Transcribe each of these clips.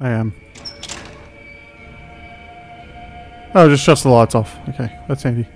I am. Oh, just shuts the lights off. Okay, that's handy.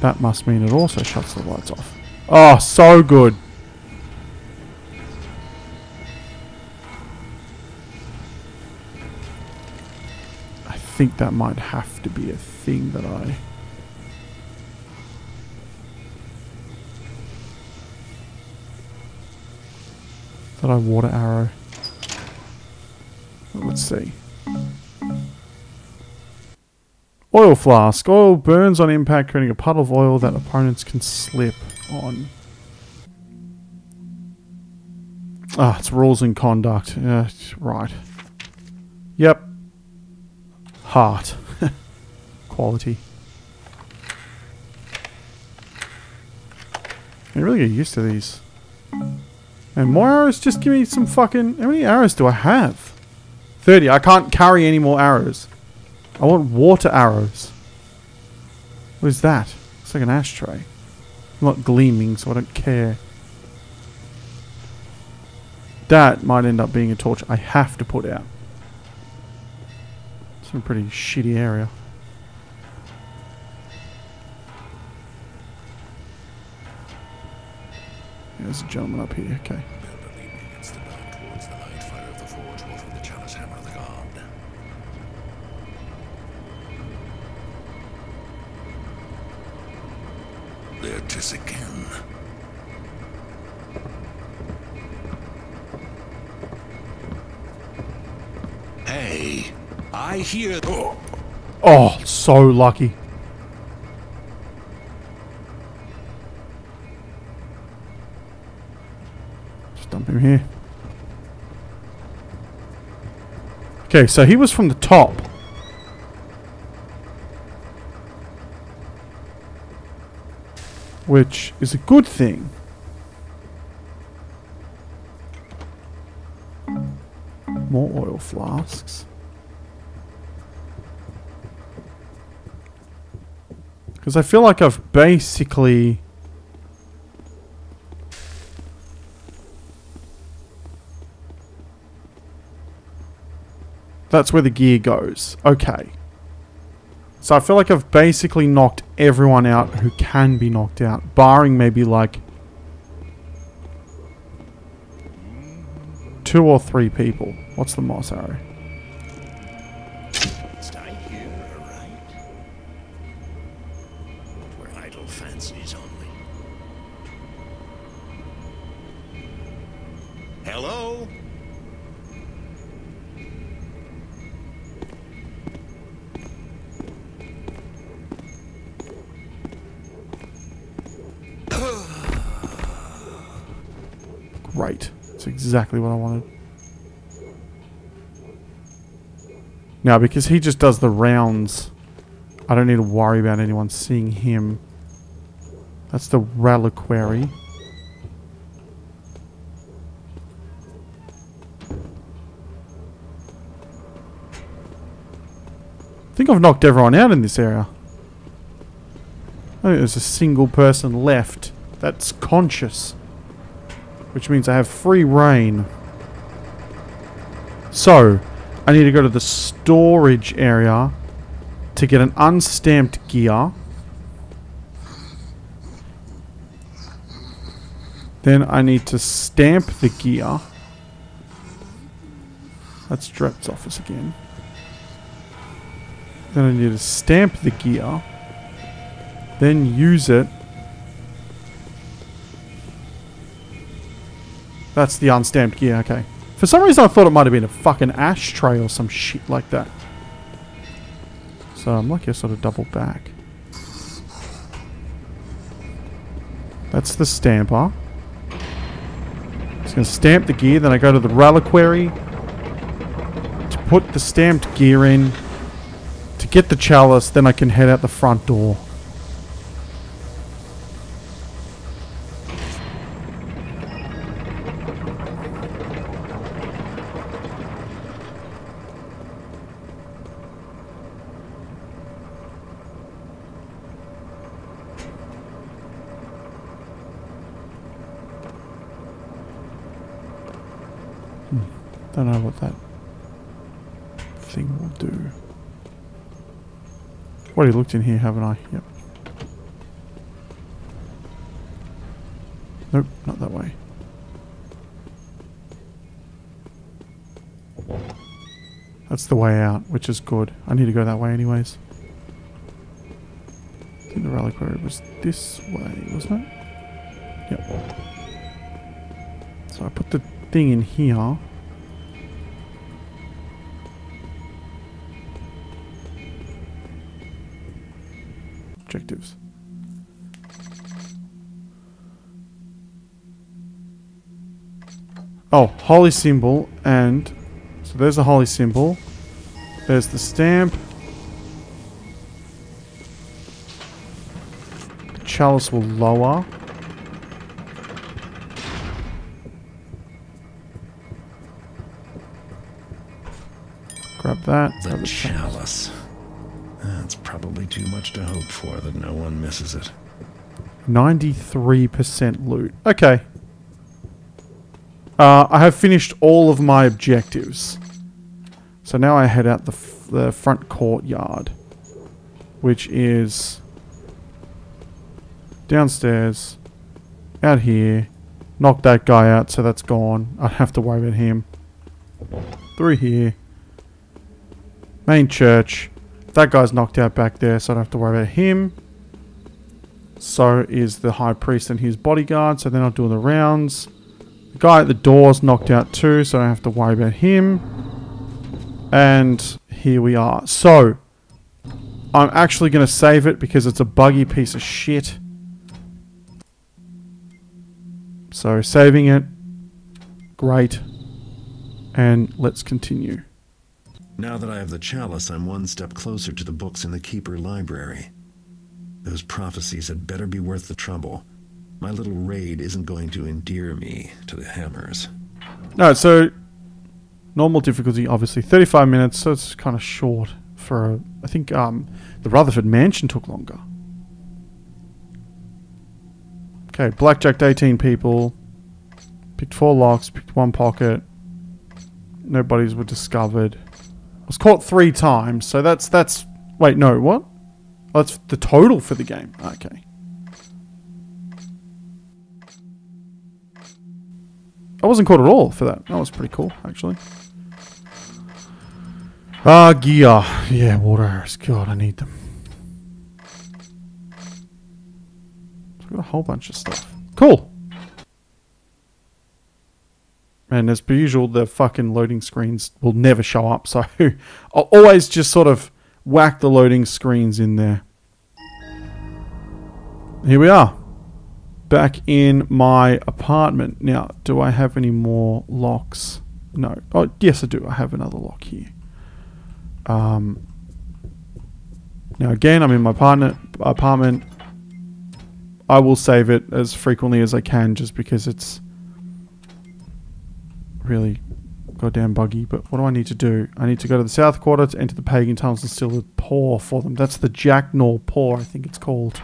That must mean it also shuts the lights off. Oh, so good. I think that might have to be a thing that I... I water arrow. Let's see. Oil flask. Oil burns on impact, creating a puddle of oil that opponents can slip on. Ah, it's rules and conduct. Yeah, right. Yep. Heart. Quality. I really get used to these. And more arrows? Just give me some fucking... How many arrows do I have? 30. I can't carry any more arrows. I want water arrows. What is that? It's like an ashtray. I'm not gleaming, so I don't care. That might end up being a torch I have to put out. It's a pretty shitty area. There's a gentleman up here, okay. Build a leaning against the dark towards the light, fire of the forge, water of the chalice, hammer of the god. There 'tis again. Hey, I hear. Oh, so lucky. Just dump him here. Okay, so he was from the top. Which is a good thing. More oil flasks. Because I feel like I've basically... That's where the gear goes. Okay. So I feel like I've basically knocked everyone out who can be knocked out. Barring maybe like... Two or three people. What's the moss arrow? Hello? That's exactly what I wanted. Now, because he just does the rounds, I don't need to worry about anyone seeing him. That's the reliquary. I think I've knocked everyone out in this area. I think there's a single person left that's conscious. Which means I have free reign. So, I need to go to the storage area to get an unstamped gear. Then I need to stamp the gear. That's Drep's office again. Then I need to stamp the gear. Then use it That's the unstamped gear, okay. For some reason I thought it might have been a fucking ashtray or some shit like that. So I'm lucky I sort of double back. That's the stamper. Just gonna stamp the gear, then I go to the reliquary to put the stamped gear in to get the chalice, then I can head out the front door. Don't know what that thing will do. Already looked in here, haven't I? Yep. Nope, not that way. That's the way out, which is good. I need to go that way anyways. I think the reliquary was this way, wasn't it? Yep. So I put the thing in here. Oh, holy symbol and so there's the holy symbol. There's the stamp. The chalice will lower. Grab that. The grab the chalice. That's probably too much to hope for that no one misses it. 93% loot. Okay. Uh, I have finished all of my objectives. So now I head out the, the front courtyard. Which is... Downstairs. Out here. Knock that guy out, so that's gone. I have to worry about him. Through here. Main church. That guy's knocked out back there, so I don't have to worry about him. So is the high priest and his bodyguard, so they're not doing the rounds. Guy at the door's knocked out too, so I don't have to worry about him. And here we are. So, I'm actually going to save it because it's a buggy piece of shit. So, saving it. Great. And let's continue. Now that I have the chalice, I'm one step closer to the books in the Keeper Library. Those prophecies had better be worth the trouble. My little raid isn't going to endear me to the hammers. No, so normal difficulty, obviously 35 minutes, so it's kind of short for. I think um, the Rutherford Mansion took longer. Okay, blackjacked 18 people, picked four locks, picked one pocket. No bodies were discovered. Was caught three times, so that's that's. Wait, no, what? Oh, that's the total for the game. Okay. I wasn't caught at all for that. That was pretty cool, actually. Ah, gear. Yeah, water arrows. God, I need them. I've got a whole bunch of stuff. Cool. And as per usual, the fucking loading screens will never show up, so I'll always just sort of whack the loading screens in there. Here we are. Back in my apartment. Now, do I have any more locks? No. Oh, yes, I do. I have another lock here. Um, now, again, I'm in my partner, apartment. I will save it as frequently as I can just because it's really goddamn buggy. But what do I need to do? I need to go to the south quarter to enter the pagan tunnels and steal the paw for them. That's the Jacknaw paw, I think it's called.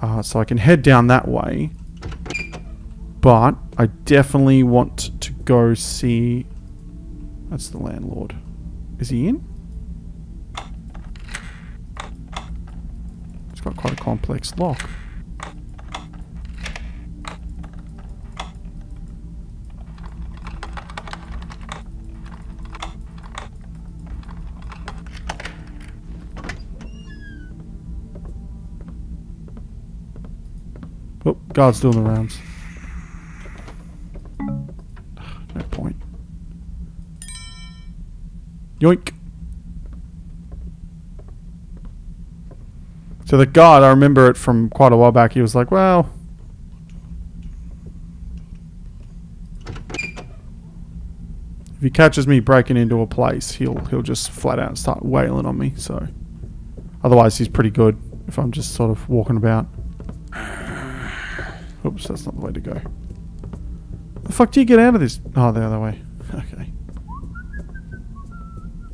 Uh, so I can head down that way. But I definitely want to go see... That's the landlord. Is he in? It's got quite a complex lock. Guard's doing the rounds. No point. Yoink. So the God, I remember it from quite a while back. He was like, "Well, if he catches me breaking into a place, he'll he'll just flat out start wailing on me." So, otherwise, he's pretty good if I'm just sort of walking about. Oops, that's not the way to go. The fuck do you get out of this? Oh, the other way. Okay.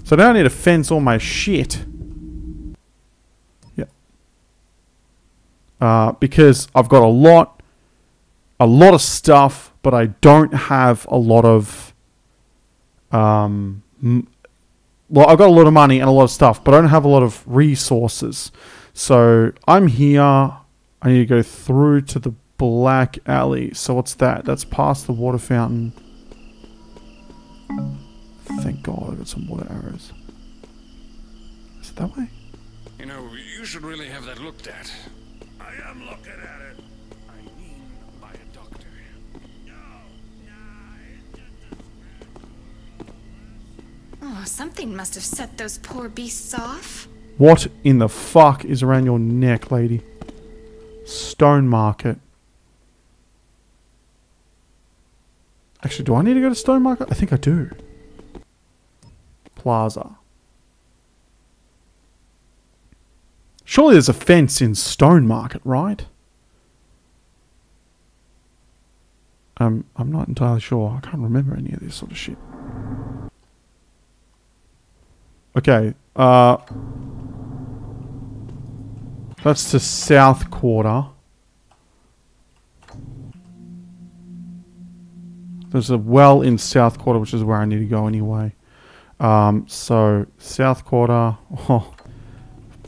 So now I need to fence all my shit. Yep. Uh, because I've got a lot, a lot of stuff, but I don't have a lot of Um, well, I've got a lot of money and a lot of stuff, but I don't have a lot of resources. So I'm here. I need to go through to the black alley. So what's that? That's past the water fountain. Thank God I got some water arrows. Is it that way? You know, you should really have that looked at. I am looking at it. I mean, by a doctor. Oh, something must have set those poor beasts off. What in the fuck is around your neck, lady? Stonemarket. Actually, do I need to go to Stonemarket? I think I do. Plaza. Surely there's a fence in Stonemarket, right? Um, I'm not entirely sure. I can't remember any of this sort of shit. Okay, uh... That's the south quarter. There's a well in south quarter, which is where I need to go anyway. Um, so, south quarter... Oh,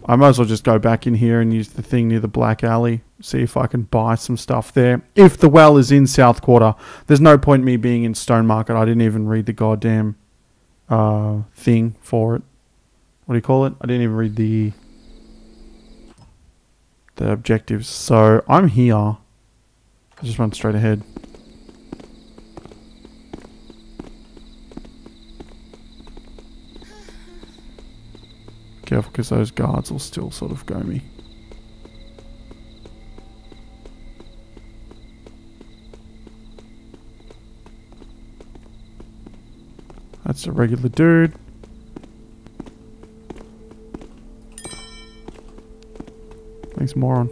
I might as well just go back in here and use the thing near the black alley. See if I can buy some stuff there. If the well is in South Quarter, there's no point me being in Stonemarket. I didn't even read the goddamn uh, thing for it. What do you call it? I didn't even read the the objectives. So I'm here. I just run straight ahead. Careful, because those guards will still sort of go me. That's a regular dude. Thanks, moron.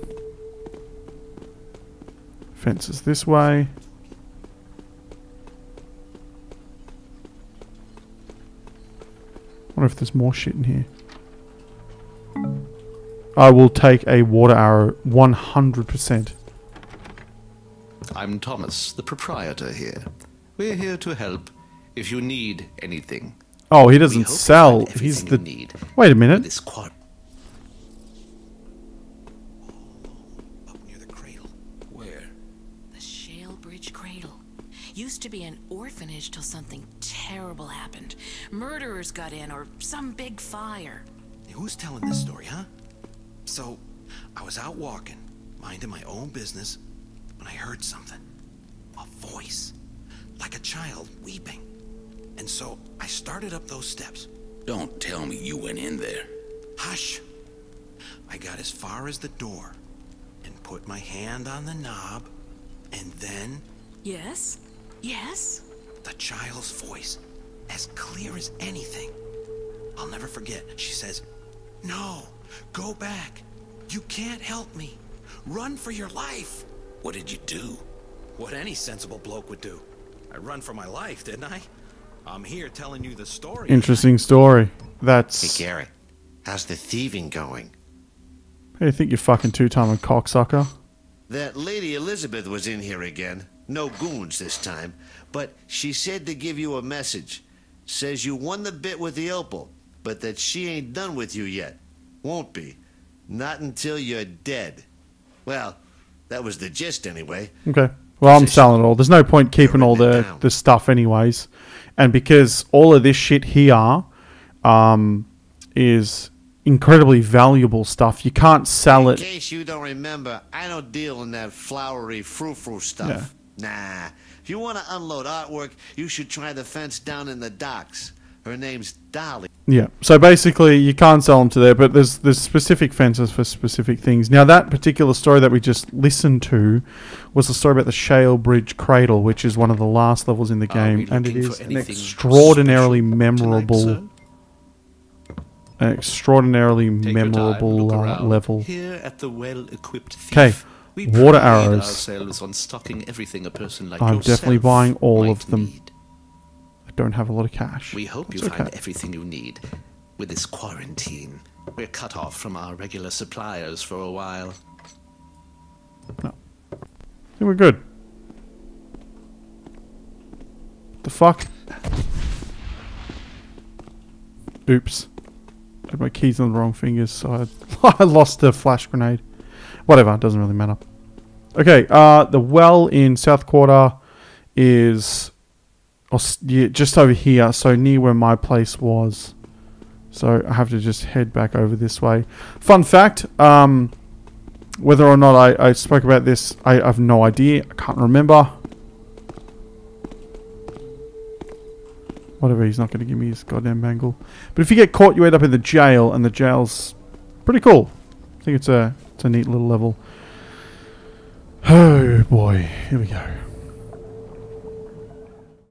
Fences this way. wonder if there's more shit in here. I will take a water arrow 100%. I'm Thomas, the proprietor here. We're here to help if you need anything. Oh, he doesn't sell. He's the. need Wait a minute. this quad. Up oh, near the cradle. Where? The Shalebridge Cradle. Used to be an orphanage till something terrible happened. Murderers got in, or some big fire. Who's telling this story, huh? So, I was out walking, minding my own business, when I heard something. A voice. Like a child weeping. And so, I started up those steps. Don't tell me you went in there. Hush! I got as far as the door, and put my hand on the knob, and then Yes? Yes? the child's voice, as clear as anything. I'll never forget. She says, No, go back. You can't help me. Run for your life. What did you do? What any sensible bloke would do. I run for my life, didn't I? I'm here telling you the story. Interesting story. That's. Hey, Gary, how's the thieving going? Hey, you think you're fucking two-timing cocksucker? That lady Elizabeth was in here again. No goons this time. But she said to give you a message. Says you won the bit with the opal, but that she ain't done with you yet. Won't be. Not until you're dead. Well, that was the gist anyway. Okay. Well, I'm selling it all. There's no point keeping all the, the stuff anyways. And because all of this shit here um, is incredibly valuable stuff, you can't sell In it. In case you don't remember, I don't deal in that flowery frou-frou stuff. Nah. If you want to unload artwork, you should try the fence down in the docks. Her name's Dolly. Yeah. So basically, you can't sell them to there, but there's there's specific fences for specific things. Now, that particular story that we just listened to was the story about the Shalebridge Cradle, which is one of the last levels in the game, and it is an extraordinarily memorable, tonight, an extraordinarily? Take time, memorable uh, level. Here at the well-equipped thief. 'Kay, We water arrows. ourselves on stocking everything a person like I'm definitely buying all of them. need. Don't have a lot of cash. We hope you That's find everything you need. With this quarantine, we're cut off from our regular suppliers for a while. I think we're good. The fuck? Oops. I had my keys on the wrong fingers, so I, I lost the flash grenade. Whatever, doesn't really matter. Okay, uh, the well in South Quarter is or yeah, just over here, so near where my place was. So I have to just head back over this way. Fun fact, um, whether or not I, I spoke about this, I, have no idea. I can't remember. Whatever, he's not going to give me his goddamn bangle. But if you get caught, you end up in the jail, and the jail's pretty cool. I think it's a it's a neat little level. Oh boy, here we go.